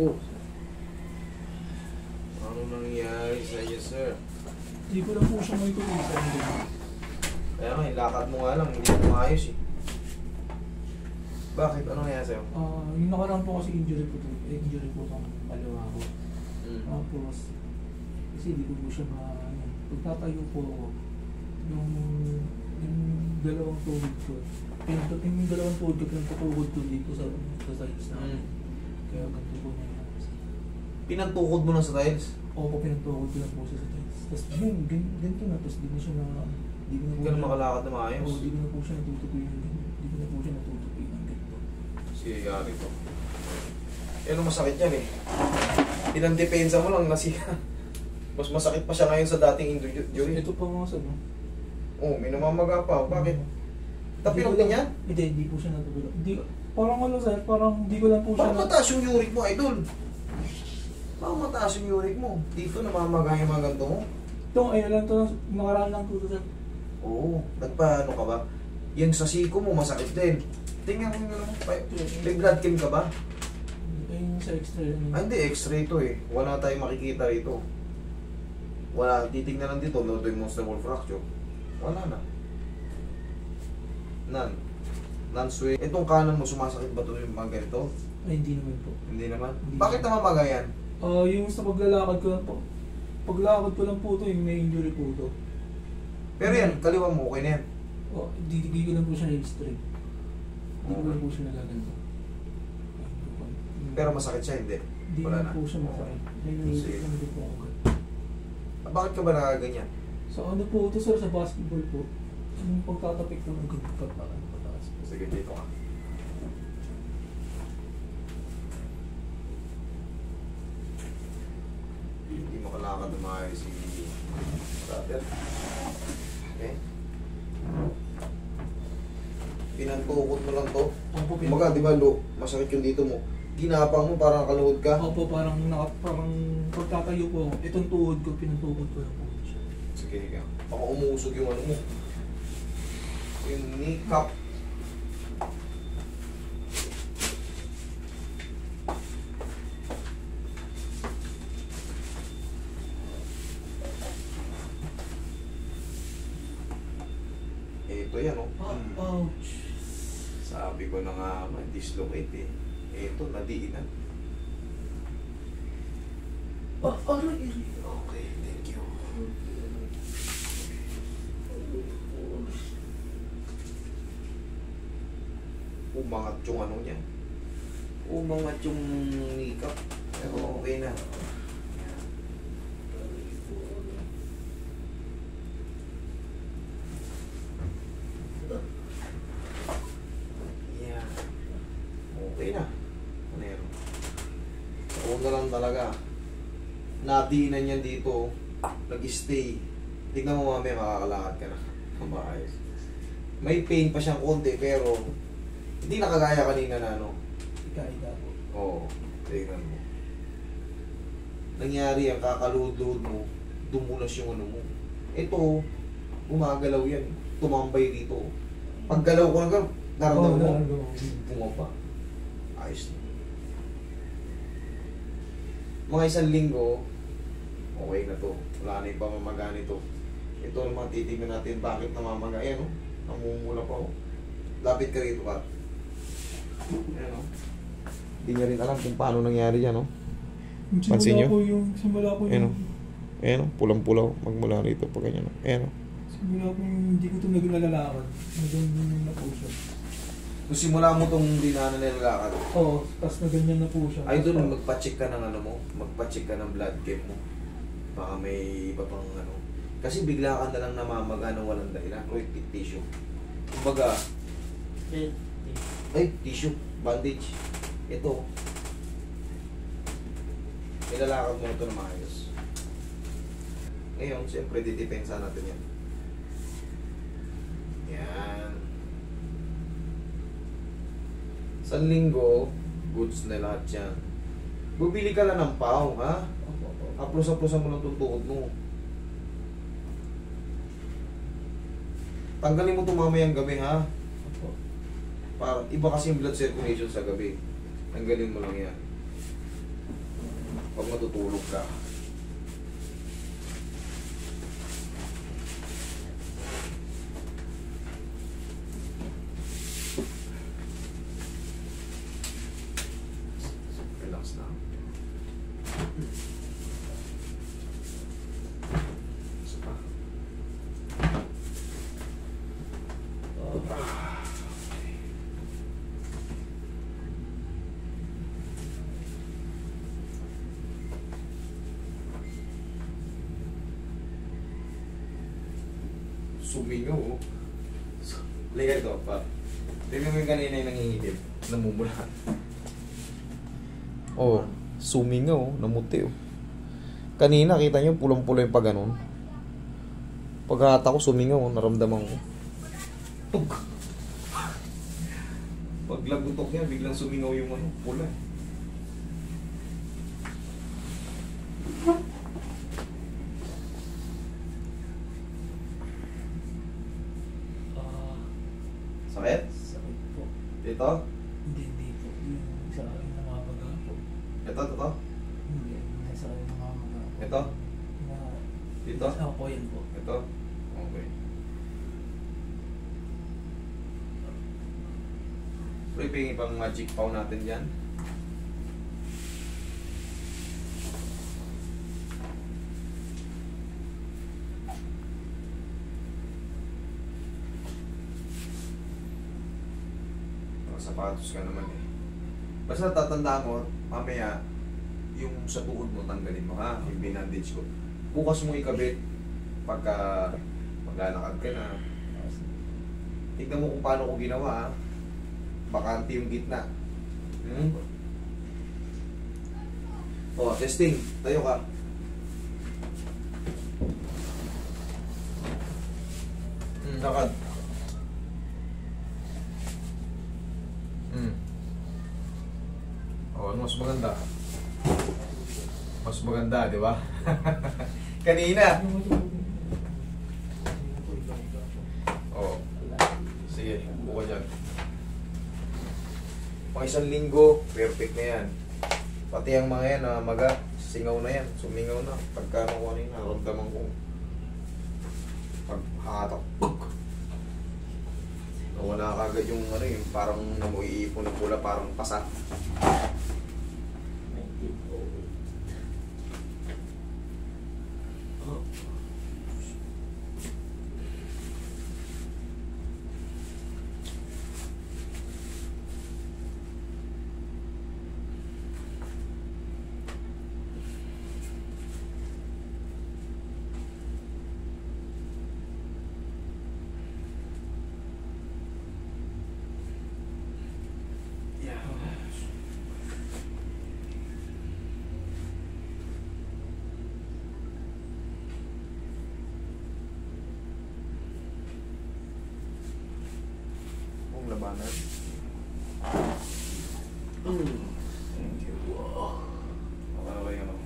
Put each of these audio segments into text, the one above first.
po. Ano nangyari sa iyo, sir? Hindi ko lang po siya may tulisan. Kaya nga, ilakad mo nga lang, hindi mo maayos eh. Bakit? Ano nangyari sa'yo? Ah, yung nakaraan po kasi injury po to. Eh, injury po itong kaliwa ko. Mm. Tapos, kasi hindi ko po siya ma... Ano, pagtatayo po ako, yung, yung dalawang tuhod ko, yung, yung dalawang tuhod ko, pinagtutukod ko dito sa, sa sides na. Mm. Kaya ganito po nangyari. Pinantukod mo na sa tiles? Oo po, pinagtutukod ko lang po siya sa sides. Tapos yun, gan- ganito na, tapos di na siya na... Di ko na Hindi ka na makalakad na maayos. Oo, di ko na po siya natutukoy ng Di ko na po siya natutukoy ng ganito. Sige, gari to. Yan ang masakit yan eh. Pinandepensa mo lang nasiya. Mas masakit pa siya ngayon sa dating injury. Ito pa mga sa no? Oh, may namamaga pa. Bakit? Ko din yan? Hindi, hindi po siya natutulog. Hindi, parang ano sir, parang hindi ko lang po siya Baka mataas yung uric mo, idol. Baka mataas yung uric mo. Dito namamaga yung mga ganito mo. Itong ayun lang to, nakaraan lang to. Oo. Nagpaano ka ba? Yung sa siko mo, masakit din. Tingnan mo yung May blood chem ka ba? Ayun sa extra yun. Ah, hindi. X-ray to eh. Wala tayong makikita rito. Wala. Titignan lang dito. Lodo yung monster wall fracture. Wala na. None. Non-sway. Itong kanan mo, sumasakit ba ito yung mga ganito? Ay, hindi naman po. Hindi naman. Hindi. Bakit namamaga yan? Ah, yung sa paglalakad ko lang po. Paglakad ko lang po to, yung may injury po to. Pero yan, kaliwa mo, okay na yan. Oh, di, di ko lang po siya na-straight. Hindi ko lang po siya nagaganto. Pero masakit siya, hindi. Hindi wala na. po siya masakit. May lang din po ako. Ah, Bakit ka ba nakaganyan? So ano po ito sir sa basketball po? Yung pagtatapik ko ng ganito pa parang pataas. Sige, dito ka. Hindi makalakad na maayos si brother. Okay? Pinantukot mo lang to. Opo, Kumbaga, di ba, lo, masakit yung dito mo. Ginapang mo, parang nakaluhod ka. Opo, parang, naka, parang pagtatayo po. Itong tuhod ko, pinantukod ko lang po. Sige, higa. Baka umusog yung ano mo. Yung kneecap. Ito yan, oh. Ah, Hmm. ouch. Sabi ko na nga, ma-dislocate eh. Ito, nadiinan. Ah, aray, aray. Okay, thank you. Umangat yung ano niya. Umangat yung makeup. Pero okay na. Yeah. Okay na. Ano yan? Oo na lang talaga nadiinan yan dito, nag-stay. Tignan mo mamaya, makakalakad ka na. Maayos. May pain pa siyang konti, pero hindi na kagaya kanina na ano. Ika-ika po. Oo, tignan mo. Nangyari ang kakaluhod-luhod mo, dumulas yung ano mo. Ito, gumagalaw yan. Tumambay dito. Pag galaw ko na gano'n, naramdaman mo, nararamdaman ko. bumaba. Ayos na. Mga isang linggo, okay na to. Wala na yung pamamaga nito. Ito ang mga titignan natin bakit namamaga. Ayan o, namumula pa o. Lapit ka rito ka. Ayan o. Hindi niya rin alam kung paano nangyari yan o. Yung Pansin po yung, simula po Ayan o. yung, Ayan o, pulang-pulaw. Magmula rito pa ganyan o. Ayan o. simula po yung hindi ko ito naglalakad. Naganyan na po siya. Kung simula mo itong hindi na nilalakad, Oo, tapos naganyan na po siya. ay doon magpa-check ka ng ano mo, magpa-check ka ng blood chem mo. Baka may iba pang ano. Kasi bigla ka na lang namamaga ng walang dahilan. Uy, t- tissue. Kumbaga, ay, tissue, bandage. Ito. Nilalakad mo ito na maayos. Ngayon, siyempre, didepensa natin yan. Yan. Sa linggo, goods na lahat yan. Bubili ka lang ng pao, ha? Haplos-haplosan mo lang itong tuhod mo. Tanggalin mo ito mamayang gabi, ha? Para, iba kasi yung blood circulation sa gabi. Tanggalin mo lang yan. Pag matutulog ka. Relax lang. Isa pa. Oh. Liga ito pa. Tingnan mo yung kanina yung nangingitim. Namumula. Oh, sumingaw oh. Namuti oh. Kanina kita niyo pulang-pula yung pag ganun. Pagkata ko sumingaw, oh, naramdaman ko. Tug. Pag lagutok niya, biglang sumingaw yung ano, pula. Ah, Sakit? sakit po. Ito? Hindi, hindi po. Sa akin. Ito, ito, ito? Hindi, yung sa akin namamaga po. Ito? Na, Dito? Ah, po, yan po. Ito? Okay. Flipping ipang magic pow natin dyan. Mga sapatos ka naman eh. Basta tatanda mo, mamaya, yung sa tuhod mo, tanggalin mo ha, yung binandage ko. Bukas mo ikabit pagka maglalakad ka na. Tignan mo kung paano ko ginawa ha. Bakante yung gitna. Hmm? Oh, testing. Tayo ka. Hmm, lakad. Hmm. Oh, mas maganda? Mas maganda, di ba? Kanina. Oh, sige, buka dyan. Pang isang linggo, perfect na yan. Pati ang mga yan, na maga, singaw na yan, sumingaw na. Pagka ano kanina, naramdaman ko. Pag hatak! Nawala kagad yung ano yung parang namuiipon ng pula, parang pasa. Oh. Yeah. Labanan. Mm. Thank you. Wow. Ano? Oh my God.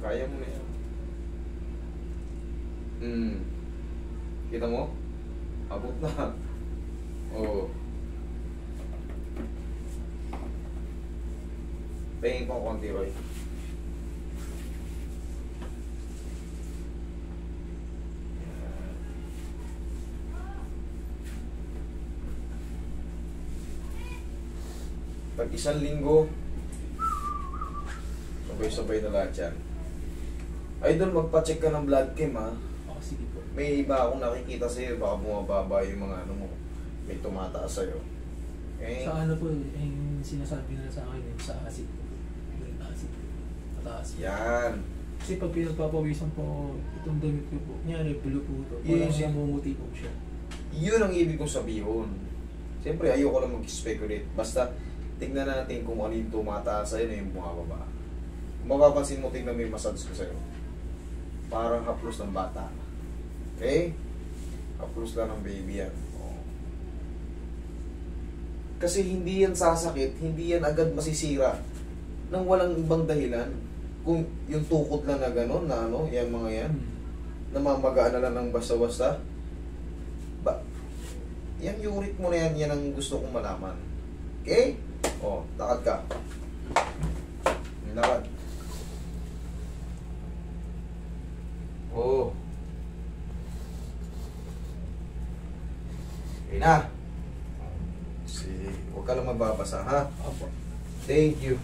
Kaya mo na yan. Hmm. Kita mo? Abot na. Oo. Pahingin ko konti, Roy. Pag isang linggo, sabay-sabay na lahat yan. Idol, magpa-check ka ng blood chem ha. Oh, sige po. May iba akong nakikita sa'yo, baka bumababa yung mga ano mo. May tumataas sa'yo. Okay? Sa ano po, eh, yung sinasabi nila sa akin, yung sa acid po. Mataas. Yan. Kasi pag pinagpapawisan po itong damit ko po, nyari, blue po ito. Parang si- namumuti po siya. Yun ang ibig kong sabihin. Siyempre, ayoko lang mag-speculate. Basta, tignan natin kung ano yung tumataas sa'yo na yung bumababa. Kung mapapansin mo, tignan mo yung massage ko sa'yo. Parang haplos ng bata. Okay? Haplos lang ng baby yan. Kasi hindi yan sasakit, hindi yan agad masisira nang walang ibang dahilan. Kung yung tukod lang na gano'n, na ano, yan mga yan, Hmm. namamagaan na lang ng basta-basta, ba, yan uric mo na yan, yan ang gusto kong malaman. Okay? O, lakad ka. Lakad. Oo. Okay na. Sige, huwag ka lang magbabasa, ha? Opo. Thank you.